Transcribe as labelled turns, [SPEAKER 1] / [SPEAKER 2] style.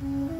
[SPEAKER 1] 嗯